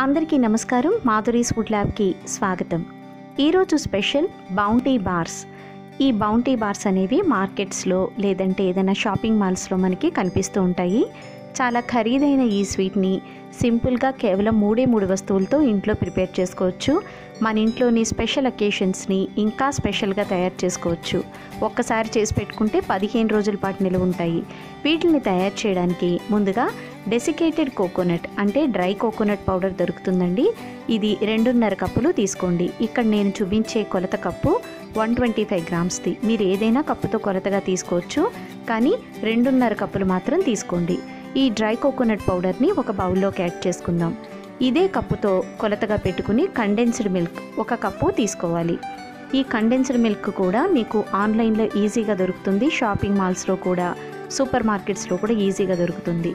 అందరికీ నమస్కారం. మాధురీస్ ఫుడ్ ల్యాబ్కి స్వాగతం. ఈరోజు స్పెషల్ బౌంటీ బార్స్. ఈ బౌంటీ బార్స్ అనేవి మార్కెట్స్లో లేదంటే ఏదైనా షాపింగ్ మాల్స్లో మనకి కనిపిస్తూ ఉంటాయి. చాలా ఖరీదైన ఈ స్వీట్ని సింపుల్గా కేవలం మూడే మూడు వస్తువులతో ఇంట్లో ప్రిపేర్ చేసుకోవచ్చు. మన ఇంట్లోని స్పెషల్ అకేషన్స్ని ఇంకా స్పెషల్గా తయారు చేసుకోవచ్చు. ఒక్కసారి చేసి పెట్టుకుంటే పదిహేను రోజుల పాటు నిలువ ఉంటాయి. వీటిని తయారు చేయడానికి ముందుగా డెసికేటెడ్ కోకోనట్ అంటే డ్రై కోకోనట్ పౌడర్ దొరుకుతుందండి. ఇది రెండున్నర కప్పులు తీసుకోండి. ఇక్కడ నేను చూపించే కొలత కప్పు వన్ ట్వంటీ ఫైవ్ గ్రామ్స్ది. మీరు ఏదైనా కప్పుతో కొలతగా తీసుకోవచ్చు. కానీ రెండున్నర కప్పులు మాత్రం తీసుకోండి. ఈ డ్రై కోకోనట్ పౌడర్ని ఒక బౌల్లోకి యాడ్ చేసుకుందాం. ఇదే కప్పుతో కొలతగా పెట్టుకుని కండెన్స్డ్ మిల్క్ ఒక కప్పు తీసుకోవాలి. ఈ కండెన్స్డ్ మిల్క్ కూడా మీకు ఆన్లైన్లో ఈజీగా దొరుకుతుంది. షాపింగ్ మాల్స్లో కూడా సూపర్ మార్కెట్స్లో కూడా ఈజీగా దొరుకుతుంది.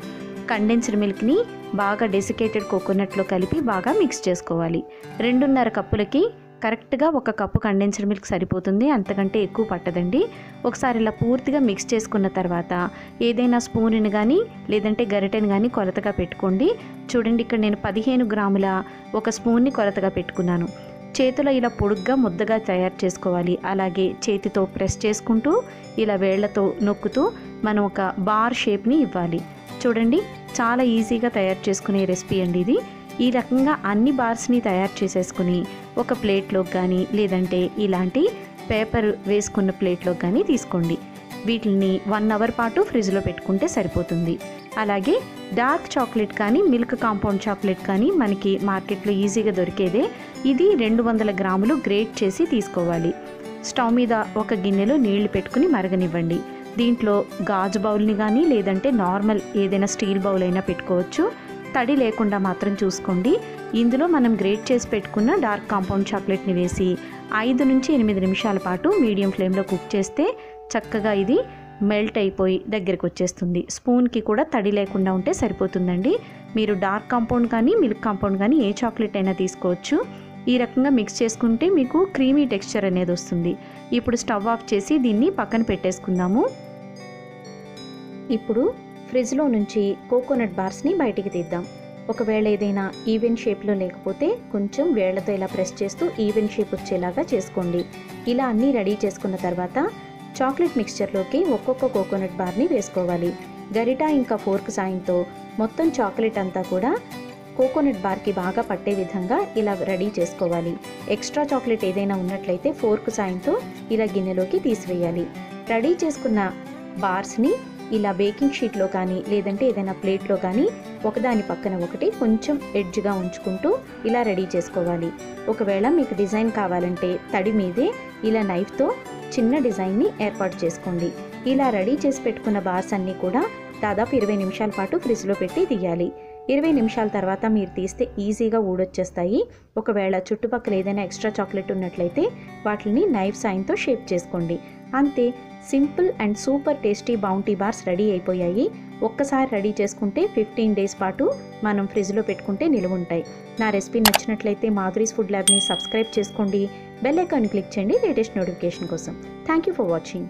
కండెన్స్డ్ మిల్క్ని బాగా డెసికేటెడ్ కోకోనట్లో కలిపి బాగా మిక్స్ చేసుకోవాలి. రెండున్నర కప్పులకి కరెక్ట్గా ఒక కప్పు కండెన్స్డ్ మిల్క్ సరిపోతుంది. అంతకంటే ఎక్కువ పట్టదండి. ఒకసారి ఇలా పూర్తిగా మిక్స్ చేసుకున్న తర్వాత ఏదైనా స్పూన్ని కానీ లేదంటే గరిటెని కానీ కొలతగా పెట్టుకోండి. చూడండి ఇక్కడ నేను పదిహేను గ్రాముల ఒక స్పూన్ని కొలతగా పెట్టుకున్నాను. చేతిలో ఇలా పొడుగ్గా ముద్దగా తయారు చేసుకోవాలి. అలాగే చేతితో ప్రెస్ చేసుకుంటూ ఇలా వేళ్ళతో నొక్కుతూ మనం ఒక బార్ షేప్ని ఇవ్వాలి. చూడండి. చాలా ఈజీగా తయారు చేసుకునే రెసిపీ అండి ఇది. ఈ రకంగా అన్ని బార్స్ని తయారు చేసేసుకుని ఒక ప్లేట్లోకి కానీ లేదంటే ఇలాంటి పేపర్ వేసుకున్న ప్లేట్లోకి కానీ తీసుకోండి. వీటిని వన్ అవర్ పాటు ఫ్రిడ్జ్లో పెట్టుకుంటే సరిపోతుంది. అలాగే డార్క్ చాక్లెట్ కానీ మిల్క్ కాంపౌండ్ చాక్లెట్ కానీ మనకి మార్కెట్లో ఈజీగా దొరికేదే. ఇది రెండు వందల గ్రాములు గ్రేట్ చేసి తీసుకోవాలి. స్టవ్ మీద ఒక గిన్నెలో నీళ్ళు పెట్టుకుని మరగనివ్వండి. దీంట్లో గాజు బౌల్ని కానీ లేదంటే నార్మల్ ఏదైనా స్టీల్ బౌల్ అయినా పెట్టుకోవచ్చు. తడి లేకుండా మాత్రం చూసుకోండి. ఇందులో మనం గ్రేట్ చేసి పెట్టుకున్న డార్క్ కాంపౌండ్ చాక్లెట్ని వేసి ఐదు నుంచి ఎనిమిది నిమిషాల పాటు మీడియం ఫ్లేమ్లో కుక్ చేస్తే చక్కగా ఇది మెల్ట్ అయిపోయి దగ్గరికి వచ్చేస్తుంది. స్పూన్కి కూడా తడి లేకుండా ఉంటే సరిపోతుందండి. మీరు డార్క్ కాంపౌండ్ కానీ మిల్క్ కాంపౌండ్ కానీ ఏ చాక్లెట్ అయినా తీసుకోవచ్చు. ఈ రకంగా మిక్స్ చేసుకుంటే మీకు క్రీమీ టెక్స్చర్ అనేది వస్తుంది. ఇప్పుడు స్టవ్ ఆఫ్ చేసి దీన్ని పక్కన పెట్టేసుకుందాము. ఇప్పుడు ఫ్రిడ్జ్లో నుంచి కోకోనట్ బార్స్ని బయటికి తీద్దాం. ఒకవేళ ఏదైనా ఈవెన్ షేప్లో లేకపోతే కొంచెం వేళ్ళతో ఇలా ప్రెస్ చేస్తూ ఈవెన్ షేప్ వచ్చేలాగా చేసుకోండి. ఇలా అన్నీ రెడీ చేసుకున్న తర్వాత చాక్లెట్ మిక్స్చర్లోకి ఒక్కొక్క కోకోనట్ బార్ని వేసుకోవాలి. గరిట ఇంకా ఫోర్క్ సాయంతో మొత్తం చాక్లెట్ అంతా కూడా కోకోనట్ బార్కి బాగా పట్టే విధంగా ఇలా రెడీ చేసుకోవాలి. ఎక్స్ట్రా చాక్లెట్ ఏదైనా ఉన్నట్లయితే ఫోర్క్ సాయంతో ఇలా గిన్నెలోకి తీసివేయాలి. రెడీ చేసుకున్న బార్స్ని ఇలా బేకింగ్ షీట్లో కానీ లేదంటే ఏదైనా ప్లేట్లో కానీ ఒకదాని పక్కన ఒకటి కొంచెం ఎడ్జ్గా ఉంచుకుంటూ ఇలా రెడీ చేసుకోవాలి. ఒకవేళ మీకు డిజైన్ కావాలంటే తడి మీదే ఇలా నైఫ్తో చిన్న డిజైన్ని ఏర్పాటు చేసుకోండి. ఇలా రెడీ చేసి పెట్టుకున్న బార్స్ అన్నీ కూడా దాదాపు ఇరవై నిమిషాల పాటు ఫ్రిడ్జ్లో పెట్టి తీయాలి. ఇరవై నిమిషాల తర్వాత మీరు తీస్తే ఈజీగా ఊడొచ్చేస్తాయి. ఒకవేళ చుట్టుపక్కల ఏదైనా ఎక్స్ట్రా చాక్లెట్ ఉన్నట్లయితే వాటిని నైఫ్ సాయంతో షేప్ చేసుకోండి. అంతే simple and super tasty bounty bars ready అయిపోయాయి. ఒక్కసారి రెడీ చేసుకుంటే ఫిఫ్టీన్ డేస్ పాటు మనం ఫ్రిడ్జ్లో పెట్టుకుంటే నిలువుంటాయి. నా రెసిపీ నచ్చినట్లయితే మాధురీస్ ఫుడ్ ల్యాబ్ని సబ్స్క్రైబ్ చేసుకోండి. బెల్ ఐకాన్ క్లిక్ చేయండి లేటెస్ట్ నోటిఫికేషన్ కోసం. Thank you for watching.